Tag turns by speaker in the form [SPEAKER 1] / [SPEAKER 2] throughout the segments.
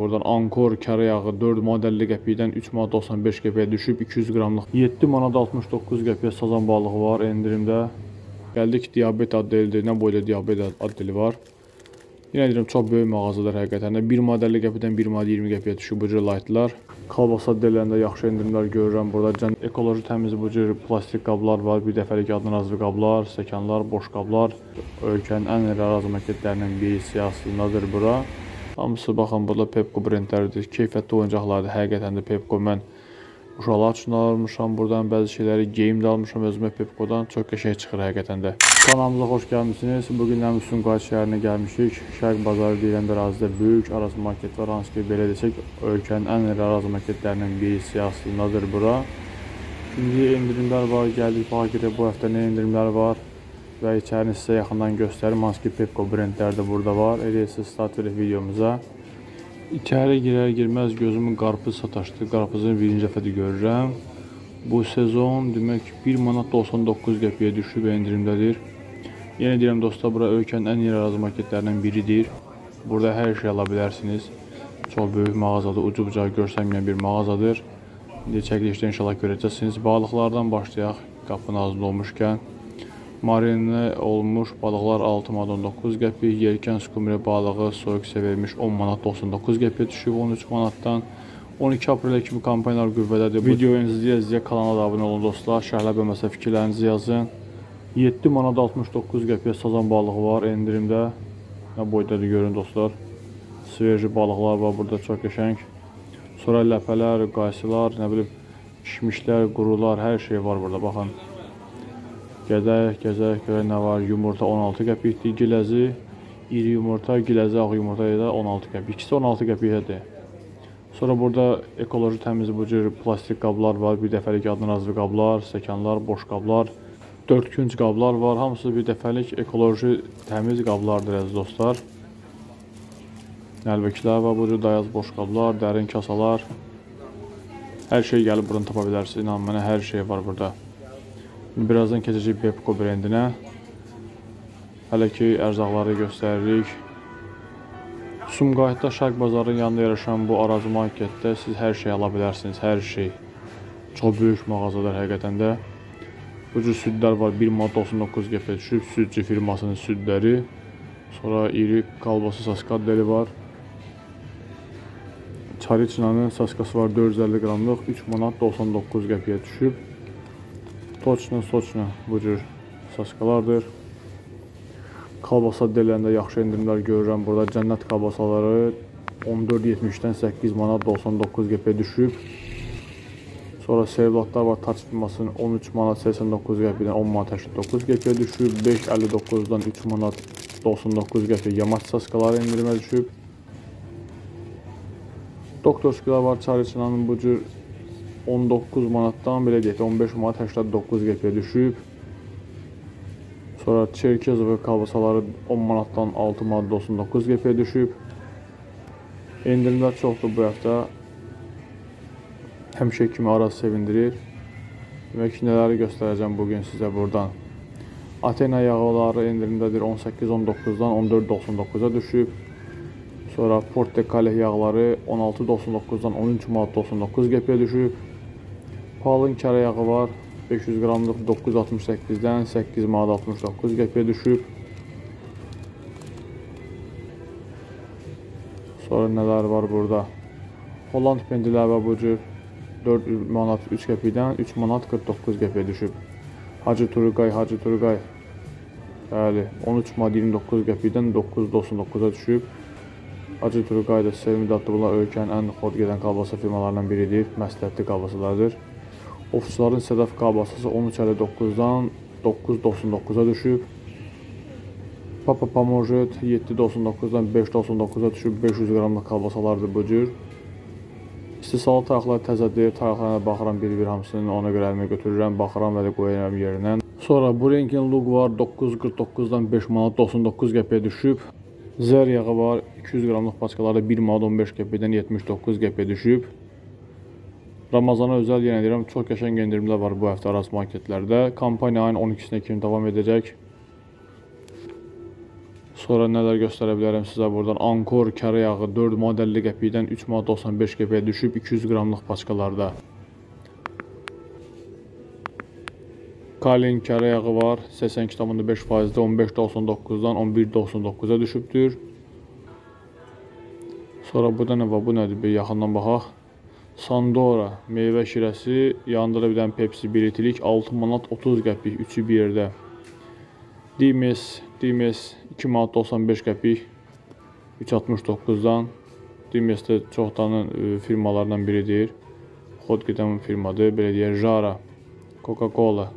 [SPEAKER 1] Buradan Ankor kara yağı 4 manat 50 qəpikdən 3 manat 95 qəpiyə düşüb 200 qramlıq 7 manat 69 qəpiyə sazan balığı var endirimdə. Gəldik diabet adlı nə boyda diabet adlı var. Yenə deyirəm çox böyük mağazadır həqiqətən də 1 manat 50 qəpikdən 1 manat 20 qəpiyə düşüb bu cür lightlar. Kalbasa deyiləndə yaxşı endirimlər görürəm. Burada can ekoloji təmiz bu cür plastik qablar var. Bir dəfəlik adına razı qablar, stəkanlar, boş qablar. Ölkənin ən araz marketlərindən biri siyasındadır bura. Hamısı baxın burada Pepco brendləridir. Keyfiyyətli oyuncaqlardır. Həqiqətən də Pepco mən uşaqlar üçün almışam. Buradan bəzi şeyləri geyim də almışam özümə Pepco-dan. Çox qəşəng çıxır həqiqətən də. Kanalımıza xoş gəlmisiniz. Bu gün Nəmüsün Qayıt şəhərinə gəlmişik. Şərq bazarı deyilən ərazidə böyük araz market var. Hansı ki belə desək, ölkənin ən iri araz marketlərindən biri siyasındadır bura. İndi endirimlər var. Gəldik baxa görə bu həftə nə endirimlər var və içərini sizə yaxından göstərim. Hansı ki Pepco brendləri də burada var. Eləyirsiniz start verək videomuza. İçəri girər girməz gözümün qarpız sataşdı. Qarpızı birinci dəfədir görürəm. Bu sezon demək 1 manat 99 qəpiyə düşüb endirimdədir. Yenə deyirəm dostlar, bura ölkənin ən araz marketlərindən biridir. Burada hər şey ala bilərsiniz. Çox böyük mağazadır, ucu-bucağı görsənməyən bir mağazadır. İndi çəkilişdə inşallah görəcəksiniz. Balıqlardan başlayaq qapının ağzında olmuşkən. Marinə olmuş balıqlar 6 manat 19 qəpik, yelkən skumri balığı soyuq sevilmiş 10 manat 99 qəpiyə düşüb 13 manatdan. 12 aprelə kimi kampaniyalar qüvvədədir. Videoyu izləyə-izləyə kanala da abunə olun dostlar. Şərhlə bölməsə fikirlərinizi yazın. 7 manat 69 qəpiyə sazan balığı var endirimdə. Nə boydadır görün dostlar. Sveji balıqlar var burada çox qəşəng. Sonra ləpələr, qaysılar, nə bilim kişmişlər, qurular, hər şey var burada baxın. Gəzək, gəzək, görək nə var. Yumurta 16 qəpikdir, giləzi. İri yumurta, giləzi, ağ yumurta da 16 qəpik. İkisi 16 qəpikdir. Sonra burada ekoloji təmiz bu cür plastik qablar var. Bir dəfəlik adına razı qablar, stəkanlar, boş qablar. 4 künc qablar var. Hamısı bir dəfəlik ekoloji təmiz qablardır əziz dostlar. Nəlbəkilər var, bu cür dayaz boş qablar, dərin kasalar. Hər şey gəlib buradan tapa bilərsiniz. İnan mənə hər şey var burada. Birazdan keçəcək Pepco brendinə. Hələ ki, ərzaqları göstəririk. Sumqayıtda Şərq bazarının yanında yerləşən bu Araz marketdə siz hər şey ala bilərsiniz, hər şey. Çox böyük mağazadır həqiqətən də. Bu cür südlər var, 1 manat 99 qəpə düşüb, südçü firmasının südləri. Sonra iri kalbası saskadləri var. Çariçinanın saskası var 450 qramlıq, 3 manat 99 qəpiyə düşüb. Toçna, soçna bu cür saskalardır. Kalbasa deyiləndə yaxşı endirimlər görürəm. Burada cənnət kalbasaları 14.70-dən 8 manat 99 qəpiyə düşüb. Sonra servlatlar var Taç firmasının 13 manat 89 qəpikdən 10 manat 89 qəpiyə düşüb. 5.59-dan 3 manat 99 qəpiyə yamaç saskaları endirimə düşüb. Doktorskilar var Çariçinanın bu cür 19 manatdan belə deyək, 15 manat 89 qəpiyə düşüb. Sonra Çerkezov kalbasaları 10 manatdan 6 manat 99 qəpiyə düşüb. Endirimlər çoxdur bu həftə. Həmişə kimi araz sevindirir. Demək ki, nələri göstərəcəm bugün sizə buradan. Atena yağları endirimdədir 18.19-dan 14.99-a düşüb. Sonra Port de Calais yağları 16.99-dan 13 manat 99 qəpiyə düşüb. Palın kara yağı var. 500 qramlıq 9.68-dən 8 manat 69 qəpiyə düşüb. Sonra nələr var burada? Holland pendilər və bu cür 4 manat 3 qəpikdən 3 manat 49 qəpiyə düşüb. Hacı Turqay, Hacı Turqay. Bəli, 13 manat 29 qəpikdən 9.99-a düşüb. Hacı Turqay da Sevimli Abdullah ölkənin ən xod gedən qalbasa firmalarından biridir. Məsləhətli qalbasalardır. Ofislərin sədəf qabasası 13.59-dan 9.99-a düşüb. Papa Pamojet 7.99-dan 5.99-a düşüb 500 qramlıq kalbasalardır bu cür. İstihsalı tarixlər təzədir, tarixlərə baxıram bir-bir hamısını ona görə əlimə götürürəm, baxıram və də qoyuram yerinə. Sonra Burenkin Lug var 9.49-dan 5 manat 99 qəpiyə düşüb. Zər yağı var 200 qramlıq paçkalarda 1 manat 15 qəpikdən 79 qəpiyə düşüb. Ramazana özəl yenə deyirəm, çox qəşəng endirimlər var bu həftə araz marketlərdə. Kampaniya ayın 12-sinə kimi davam edəcək. Sonra nələr göstərə bilərəm sizə buradan. Ankor kərə yağı 4 manat 50 qəpikdən 3 manat 95 qəpiyə düşüb 200 qramlıq paçkalarda. Kalin kərə yağı var. 82.5%-də 15.99-dan 11.99-a düşübdür. Sonra burada nə var? Bu nədir? Bir yaxından baxaq. Sandora meyvə şirəsi, yanında da bir dənə Pepsi 1 litrik 6 manat 30 qəpik, üçü bir yerdə. Dimes, Dimes 2 manat 95 qəpik 3.69-dan. Dimes də çox tanınan e, firmalardan biridir. Xodqedən firmadır, belə deyək, Jara, Coca-Cola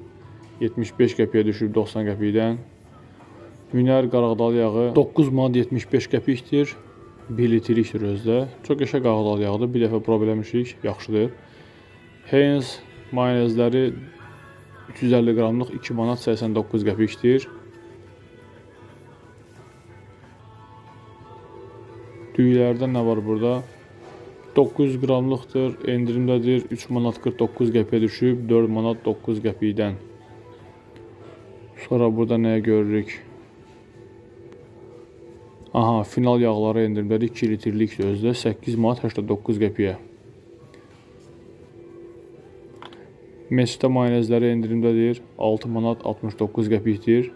[SPEAKER 1] 75 qəpiyə düşüb 90 qəpikdən. Hünər qarağdal yağı 9 manat 75 qəpikdir. 1 litrlikdir özdə. Çox qəşəng qarağdal yağdır. Bir dəfə problemləmişik, yaxşıdır. Heinz mayonezləri 350 qramlıq 2 manat 89 qəpikdir. Düylərdə nə var burada? 900 qramlıqdır, endirimdədir. 3 manat 49 qəpiyə düşüb 4 manat 9 qəpikdən. Sonra burada nəyə görürük? Aha, final yağları endirimdədir 2 litrlikdir özdə 8 manat 89 qəpiyə. Mesutə mayonezləri endirimdədir 6 manat 69 qəpikdir.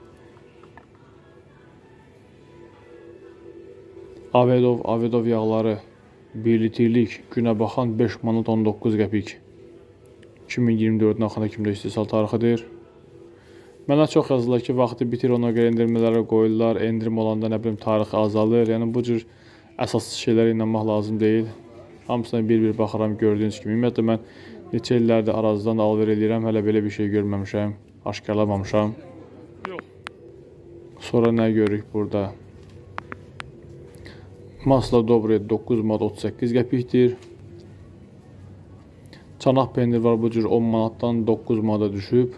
[SPEAKER 1] Avedov, Avedov yağları 1 litrlik günə baxan 5 manat 19 qəpik. 2024-ün axırına kimi istehsal tarixidir. Mənə çox yazırlar ki, vaxtı bitir, ona görə endirmələrə qoyurlar. Endirim olanda nə bilim tarixi azalır. Yəni bu cür əsaslı şeylərə inanmaq lazım deyil. Hamısına bir-bir baxıram gördüyünüz kimi. Ümumiyyətlə mən neçə illərdir Arazdan alver eləyirəm, hələ belə bir şey görməmişəm, aşkarlamamışam. Sonra nə görürük burada? Masla Dobre 9 manat 38 qəpikdir. Çanaq pendir var bu cür 10 manatdan 9 manata düşüb.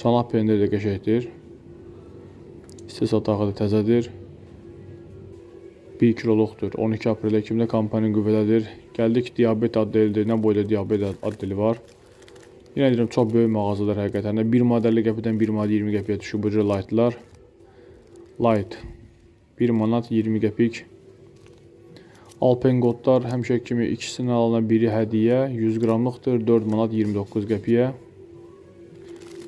[SPEAKER 1] Çanaq pendiri də qəşəkdir. İstehsal taxılı təzədir. 1 kiloluqdur. 12 aprel Ekimdə kampaniya qüvvədədir. Gəldik diabet adlı eldir. Nə boyda diabet adlı eli var. Yenə deyirəm, çox böyük mağazalar həqiqətən də. 1 manat 50 qəpikdən 1 manat 20 qəpiyə düşüb bu cür lightlar. Light 1 manat 20 qəpik. Alpenqodlar həmişə kimi ikisini alana biri hədiyyə 100 qramlıqdır 4 manat 29 qəpiyə.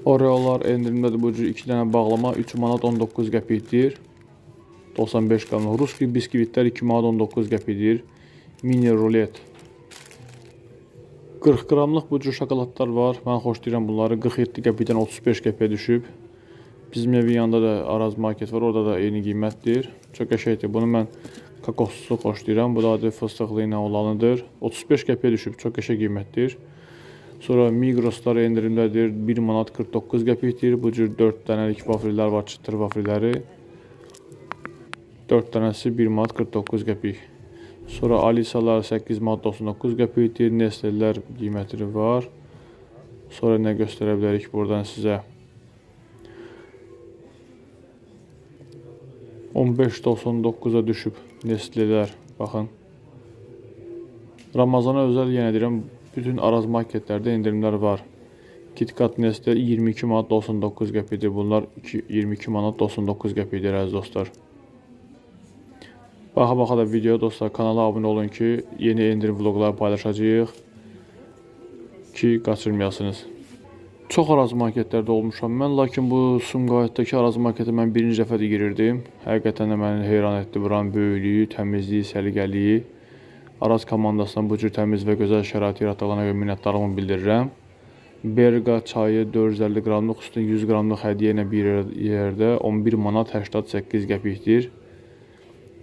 [SPEAKER 1] Oreolar endirimdədir bu cür 2 dənə bağlama 3 manat 19 qəpikdir. 95 qram. Ruski biskvitlər 2 manat 19 qəpikdir. Mini rulet 40 qramlıq bu cür şokoladlar var. Mən xoşlayıram bunları. 47 qəpikdən 35 qəpiyə düşüb. Bizim evin yanında da Araz market var. Orada da eyni qiymətdir. Çox qəşəngdir. Bunu mən kokoslu xoşlayıram. Bu da adi fıstıqlı ilə olanıdır. 35 qəpiyə düşüb. Çox qəşəng qiymətdir. Sonra Migroslar endirimdədir. 1 manat 49 qəpikdir. Bu cür 4 dənəlik vafrillər var, çıtır vafrilləri. 4 dənəsi 1 manat 49 qəpik. Sonra Alisalar 8 manat 99 qəpikdir. Nestlelər qiyməti var. Sonra nə göstərə bilərik buradan sizə? 15.99-a düşüb Nestlelər. Baxın. Ramazana özəl yenə deyirəm Bütün Araz marketlərdə endirimlər var. KitKat Nestle 22 manat 99 qəpidir. Bunlar 22 manat 99 qəpidir əziz dostlar. Baxa-baxa da video dostlar kanala abunə olun ki, yeni endirim vloqları paylaşacağıq ki, qaçırmayasınız. Çox Araz marketlərdə olmuşam mən, lakin bu Sumqayıtdakı Araz marketə mən birinci dəfədir girirdim. Həqiqətən də məni heyran etdi buranın böyüklüyü, təmizliyi, səliqəliyi. Araz komandasına bu cür təmiz və gözəl şərait yaratdığına görə minnətdarlığımı bildirirəm. Berqa çayı 450 qramlıq üstün 100 qramlıq hədiyyə ilə bir yerdə 11 manat 88 qəpikdir.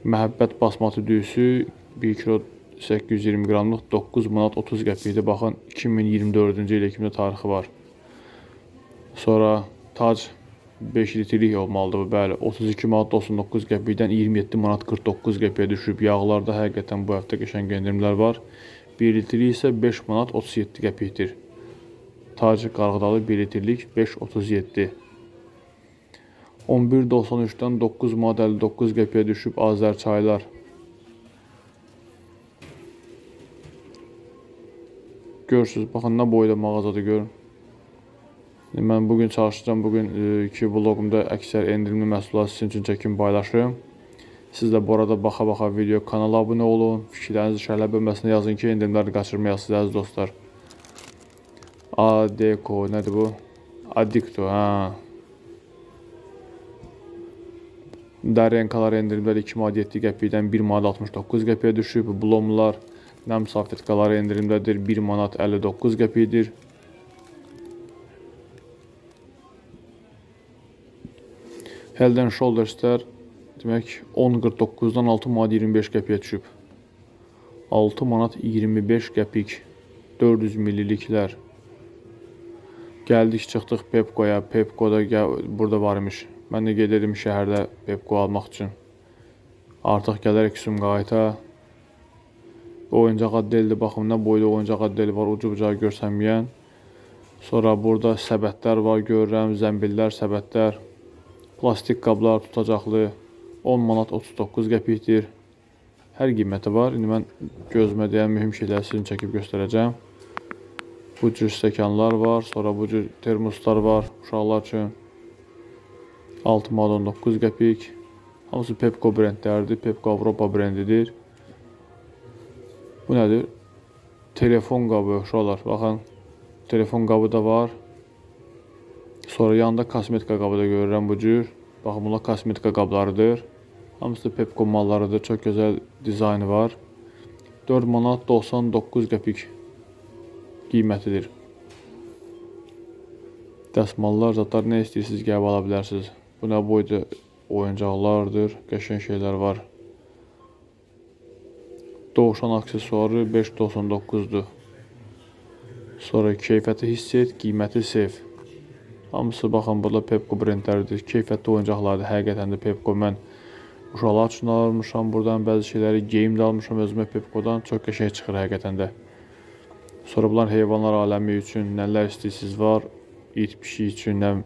[SPEAKER 1] Məhəbbət basmatı düyüsü 1 kilo 820 qramlıq 9 manat 30 qəpikdir. Baxın 2024-cü ilə kimdə tarixi var. Sonra tac 5 litrlik olmalıdır bu. Bəli, 32 manat 99 qəpikdən 27 manat 49 qəpiyə düşüb. Yağlarda həqiqətən bu həftə qəşəng endirimlər var. 1 litrlik isə 5 manat 37 qəpikdir. Tacik qarğıdalı 1 litrlik 5.37. 11.93-dən 9 manat 59 qəpiyə düşüb Azər çaylar. Görürsüz, baxın nə boyda mağazadır görün. Mən bu gün çalışacağam. Bu günkü vloqumda əksər endirimli məhsullar sizin üçün çəkim paylaşırım. Siz də bu arada baxa-baxa video kanala abunə olun. Fikirlərinizi şərhlər bölməsinə yazın ki, endirimləri qaçırmayasınız əziz dostlar. Adeko nədir bu? Addicto, hə. Daryankalar endirimləri 2 manat 7 qəpikdən 1 manat 69 qəpiyə düşüb. Blomlar, nəm salfetkaları endirimdədir 1 manat 59 qəpikdir. Head and Shoulderslər demək 10.49-dan 6 manat 25 qəpiyə düşüb. 6 manat 25 qəpik 400 milliliklər. Gəldik çıxdıq Pepkoya. Pepkoda burada var imiş. Mən də gedirdim şəhərdə Pepko almaq üçün. Artıq gələrək Sumqayıta. Oyuncaq addeldi baxımından boyda oyuncaq addeli var ucu-bucağı görsənməyən. Sonra burada səbətlər var görürəm, zəmbillər, səbətlər. Plastik qablar tutacaqlı 10 manat 39 qəpikdir. Hər qiyməti var. İndi mən gözümə dəyən mühüm şeyləri sizin çəkib göstərəcəm. Bu cür stəkanlar var, sonra bu cür termoslar var uşaqlar üçün. 6 manat 19 qəpik. Hamısı Pepco brendləridir. Pepco Avropa brendidir. Bu nədir? Telefon qabı uşaqlar. Baxın. Telefon qabı da var. Sonra yanında kosmetika qabı da görürəm bu cür. Baxın bunlar kosmetika qablarıdır. Hamısı Pepco mallarıdır. Çox gözəl dizaynı var. 4 manat 99 qəpik qiymətidir. Dəsmallar, zatlar nə istəyirsiniz gəlib ala bilərsiniz. Bu nə boyda oyuncaqlardır, qəşəng şeylər var. Dovşan aksesuarı 5.99-dur. Sonra keyfiyyəti hiss et, qiyməti sev. Hamısı baxın burada Pepco brendləridir. Keyfiyyətli oyuncaqlardır. Həqiqətən də Pepco mən uşaqlar üçün almışam. Buradan bəzi şeyləri geyim də almışam özümə Pepcodan. Çox qəşəng çıxır həqiqətən də. Sonra bunlar heyvanlar aləmi üçün nələr istəyirsiniz var. İt, pişik üçün nə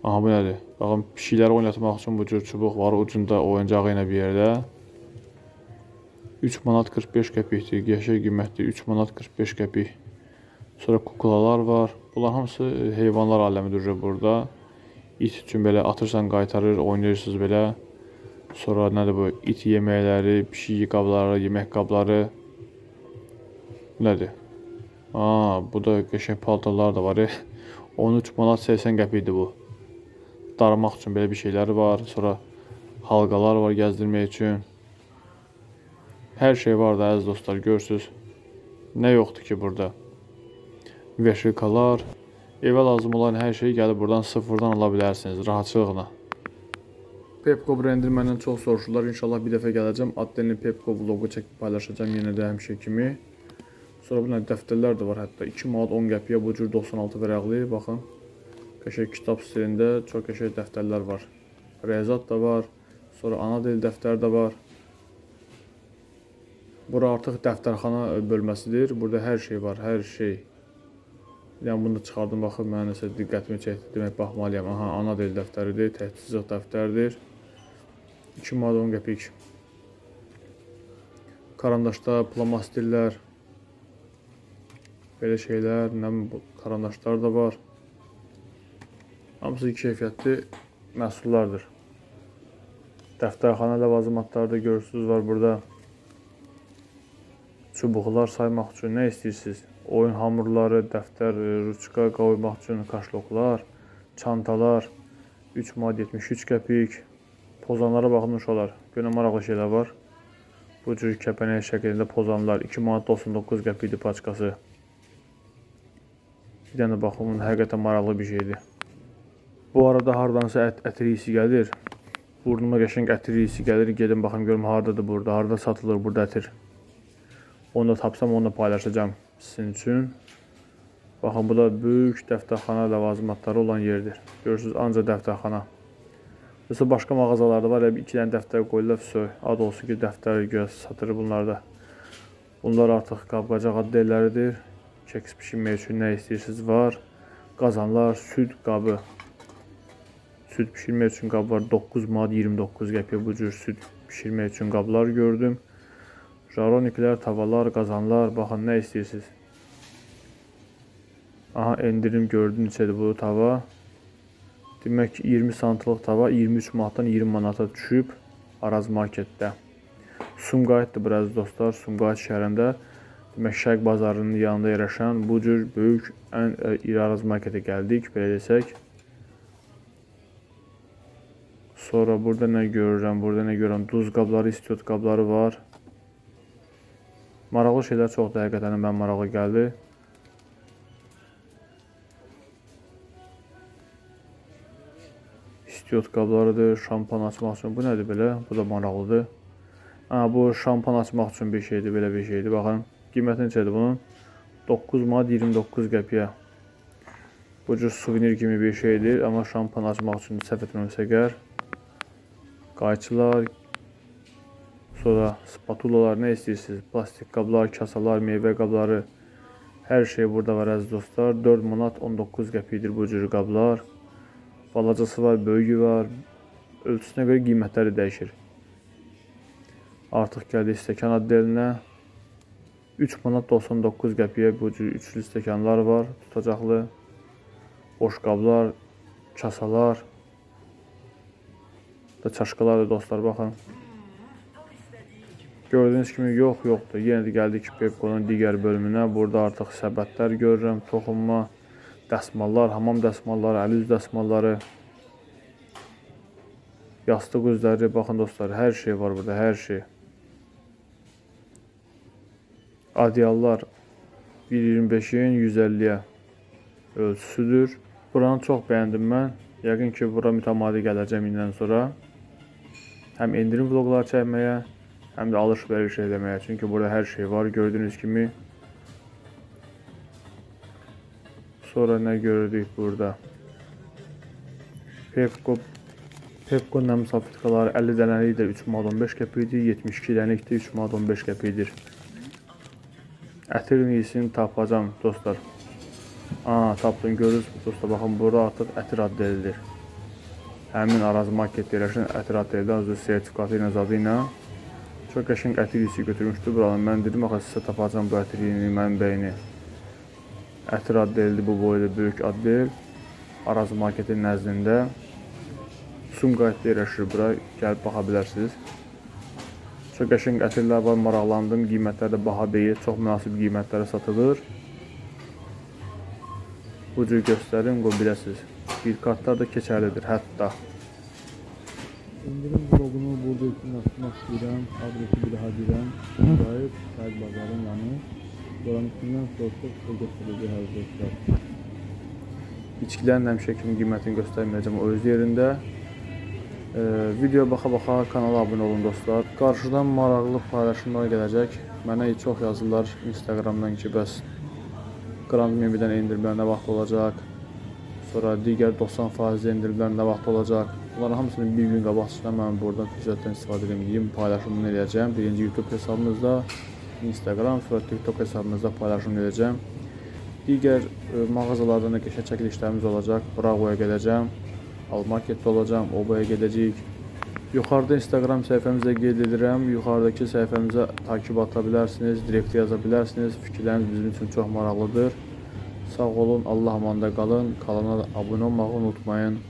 [SPEAKER 1] Aha bu nədir? Baxın pişikləri oynatmaq üçün bu cür çubuq var ucunda oyuncağı ilə bir yerdə. 3 manat 45 qəpikdir. Qəşəng qiymətli 3 manat 45 qəpik. Sonra kuklalar var. Bunlar hamısı e, heyvanlar aləmidir burada. İt üçün belə atırsan, qaytarır, oynayırsınız belə. Sonra nədir bu? İt yeməkləri, pişik qabları, yemək qabları. Nədir? Aa, bu da qəşəng paltarlar da var. 13 manat 80 qəpikdir bu. Daramaq üçün belə bir şeyləri var. Sonra halqalar var gəzdirmək üçün. Hər şey var da əziz dostlar, görürsüz. Nə yoxdur ki burada? Veşikalar, evə lazım olan hər şeyi gəlib buradan sıfırdan ala bilərsiniz rahatçılıqla. Pepco brendi məndən çox soruşurlar. İnşallah bir dəfə gələcəm. Addelin Pepco vlogu çəkib paylaşacağam yenə də həmişə kimi. Sonra bunlar dəftərlər də var hətta 2 manat 10 qəpiyə bu cür 96 vərəqli. Baxın. Qəşəng kitab stilində çox qəşəng dəftərlər var. Rəyzat da var. Sonra ana dil dəftər də var. Bura artıq dəftərxana bölməsidir. Burada hər şey var, hər şey. Yəni bunu da çıxardım, baxın mənə nəsə diqqətimi çəkdi. Demək baxmalıyam. Aha, ana dil dəftəridir, təchizat dəftəridir. 2 manat 10 qəpik. Karandaşlar, plamastillər, belə şeylər, nə karandaşlar da var. Hamısı keyfiyyətli məhsullardır. Dəftərxana ləvazimatları da görürsünüz var burada. Çubuqlar saymaq üçün nə istəyirsiniz? Oyun hamurları, dəftər, e, ruçka qoymaq üçün kaşloklar, çantalar 3 manat 73 qəpik. Pozanlara baxın uşaqlar. Görün maraqlı şeylər var. Bu cür kəpənək şəklində pozanlar 2 manat 99 qəpikdir paçkası. Bir dənə baxın, həqiqətən maraqlı bir şeydir. Bu arada hardansa ət, ətir isi gəlir. Burnuma qəşəng ətir isi gəlir. Gedim baxım görüm hardadır burada, harda satılır burada ətir. Onu da tapsam onu da paylaşacağım sizin üçün. Baxın, bu da böyük dəftərxana ləvazimatları olan yerdir. Görürsünüz, ancaq dəftərxana. Yoxsa başqa mağazalarda var, iki dənə dəftər qoyurlar, söy. Ad olsun ki, dəftər göz satır bunlarda. Bunlar artıq qab-qacaq addelləridir. Keks pişirmək üçün nə istəyirsiniz var. Qazanlar, süd qabı. Süd pişirmək üçün qab var. 9 manat 29 qəpiyə bu cür süd pişirmək üçün qablar gördüm. Jaroniklər, tavalar, qazanlar, baxın nə istəyirsiniz. Aha endirim gördün neçədir bu tava. Demək ki 20 santlıq tava 23 manatdan 20 manata düşüb Araz marketdə. Sumqayıtdır biraz dostlar. Sumqayıt şəhərində demək Şərq bazarının yanında yerləşən bu cür böyük ən ə, iri Araz marketə gəldik, belə desək. Sonra burada nə görürəm? Burada nə görürəm? Duz qabları, istiot qabları var. Maraqlı şeylər çoxdur həqiqətən mən maraqlı gəldi. İstiot qablarıdır, şampan açmaq üçün. Bu nədir belə? Bu da maraqlıdır. Ha, bu şampan açmaq üçün bir şeydir, belə bir şeydir. Baxın, qiyməti neçədir bunun? 9 manat 29 qəpiyə. Bu cür suvenir kimi bir şeydir, amma şampan açmaq üçün səhv etmirəmsə əgər. Qayçılar, sonra spatulalar, nə istəyirsiniz? Plastik qablar, kasalar, meyvə qabları, hər şey burada var əziz dostlar. 4 manat 19 qəpikdir bu cür qablar. Balacası var, böyüyü var. Ölçüsünə görə qiymətləri dəyişir. Artıq gəldik stəkan addelinə. 3 manat 99 qəpiyə bu cür üçlü stəkanlar var, tutacaqlı. Boş qablar, kasalar. Da çaşqalardır dostlar, baxın. Gördüyünüz kimi yox, yoxdur. Yenə də gəldik Pepco'nun digər bölümünə. Burada artıq səbətlər görürəm, toxunma, dəsmallar, hamam dəsmalları, əl üz dəsmalları. Yastıq özləri, baxın dostlar, hər şey var burada, hər şey. Adyallar 1.25-in 150-yə ölçüsüdür. Buranı çox bəyəndim mən. Yəqin ki, bura mütəmadi gələcəm indən sonra. Həm endirim vloqlar çəkməyə, həm də alış-veriş eləməyə. Çünki burada hər şey var, gördüyünüz kimi. Sonra nə gördük burada? Pepco Pepco nəm sapitkaları 50 dənəlikdir 3 manat 15 qəpikdir, 72 dənəlikdir 3 manat 15 qəpikdir. Ətir iyisini tapacam dostlar. Aa, tapdım görürsünüz dostlar. Baxın bura artıq ətir addelidir. Həmin Araz market yerləşən ətir addeldə özü sertifikatı ilə zadı ilə çox qəşəng ətir iyisi götürmüşdü buranın. Mən dedim axı sizə tapacam bu ətir iyini, mənbəyini. Ətir addeldir bu boyda böyük addel. Araz marketin nəzdində. Sumqayıtda yerləşir bura. Gəlib baxa bilərsiniz. Çox qəşəng ətirlər var, maraqlandım. Qiymətləri də baha deyil, çox münasib qiymətlərə satılır. Bu cür göstərim, qoy biləsiniz. Bir kartlar da keçərlidir hətta. İndirim burada açmaq istəyirəm. Adresi bir daha deyirəm. Sumqayıt, Şəhid bazarın yanı. Buranın üstündən soruşub, bu göstərəcək hər dostlar. İçkilərin həmişə kimi qiymətini göstərməyəcəm o öz yerində. Ee, video baxa-baxa kanala abunə olun dostlar. Qarşıdan maraqlı paylaşımlar gələcək. Mənə çox yazırlar Instagramdan ki, bəs Grand Memidən endirimlər nə vaxt olacaq? Sonra digər 90% endirimlər nə vaxt olacaq? Bunların hamısını bir gün qabaqçıdan mən buradan fürsətdən istifadə edeyim, paylaşımını edəcəm. Birinci YouTube hesabımızda, Instagram, sonra TikTok hesabımızda paylaşım edəcəm. Digər e, mağazalardan da qəşəng çəkilişlərimiz olacaq. Bravoya gedəcəm. Almarketdə olacam, obaya gedəcəyik. Yuxarıda Instagram səhifəmizə qeyd edirəm. Yuxarıdakı səhifəmizə takib ata bilərsiniz, direkt yaza bilərsiniz. Fikirləriniz bizim üçün çox maraqlıdır. Sağ olun, Allah amanda qalın. Kanala abunə olmağı unutmayın.